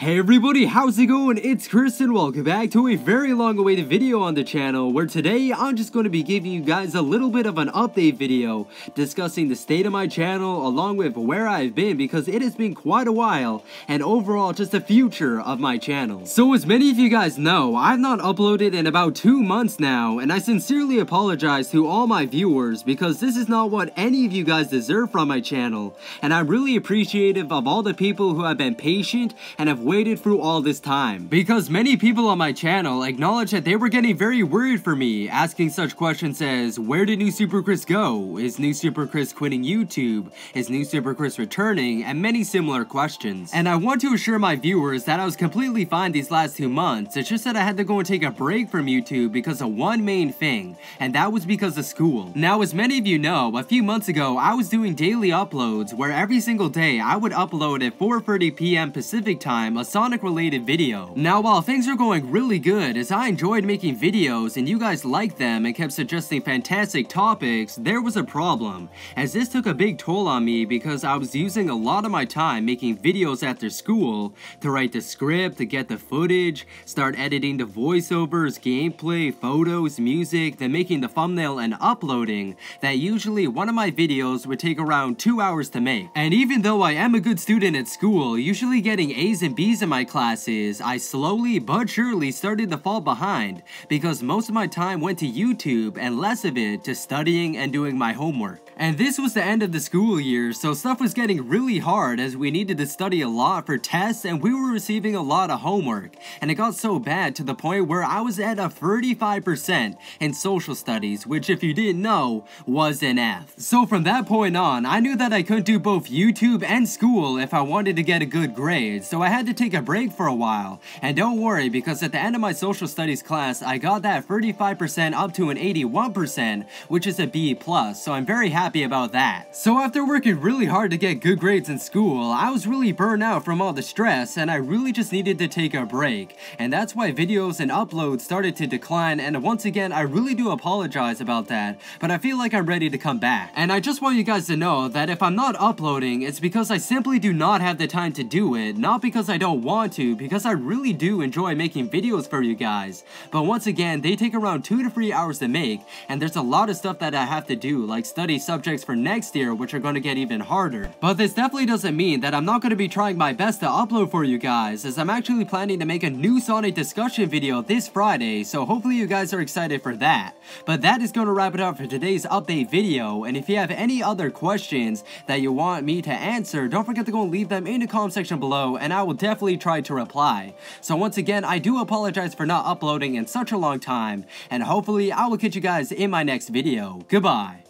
Hey everybody, how's it going? It's Chris and welcome back to a very long awaited video on the channel where today I'm just going to be giving you guys a little bit of an update video discussing the state of my channel along with where I've been because it has been quite a while and overall just the future of my channel. So as many of you guys know, I've not uploaded in about two months now and I sincerely apologize to all my viewers because this is not what any of you guys deserve from my channel and I'm really appreciative of all the people who have been patient and have waited through all this time. Because many people on my channel acknowledge that they were getting very worried for me, asking such questions as, where did New Super Chris go? Is New Super Chris quitting YouTube? Is New Super Chris returning? And many similar questions. And I want to assure my viewers that I was completely fine these last two months, it's just that I had to go and take a break from YouTube because of one main thing, and that was because of school. Now as many of you know, a few months ago I was doing daily uploads where every single day I would upload at 4.30 p.m. Pacific time a Sonic related video. Now while things are going really good as I enjoyed making videos and you guys liked them and kept suggesting fantastic topics, there was a problem, as this took a big toll on me because I was using a lot of my time making videos after school to write the script, to get the footage, start editing the voiceovers, gameplay, photos, music, then making the thumbnail and uploading, that usually one of my videos would take around 2 hours to make. And even though I am a good student at school, usually getting A's and B's In my classes, I slowly but surely started to fall behind because most of my time went to YouTube and less of it to studying and doing my homework. And this was the end of the school year, so stuff was getting really hard as we needed to study a lot for tests and we were receiving a lot of homework. And it got so bad to the point where I was at a 35% in social studies, which if you didn't know, was an F. So from that point on, I knew that I couldn't do both YouTube and school if I wanted to get a good grade, so I had to take a break for a while. And don't worry, because at the end of my social studies class, I got that 35% up to an 81%, which is a B+, so I'm very happy happy about that. So after working really hard to get good grades in school, I was really burned out from all the stress and I really just needed to take a break. And that's why videos and uploads started to decline and once again I really do apologize about that, but I feel like I'm ready to come back. And I just want you guys to know that if I'm not uploading, it's because I simply do not have the time to do it, not because I don't want to, because I really do enjoy making videos for you guys. But once again, they take around 2 to 3 hours to make, and there's a lot of stuff that I have to do, like study subjects subjects for next year which are going to get even harder. But this definitely doesn't mean that I'm not going to be trying my best to upload for you guys as I'm actually planning to make a new Sonic discussion video this Friday so hopefully you guys are excited for that. But that is going to wrap it up for today's update video and if you have any other questions that you want me to answer don't forget to go and leave them in the comment section below and I will definitely try to reply. So once again I do apologize for not uploading in such a long time and hopefully I will catch you guys in my next video. Goodbye.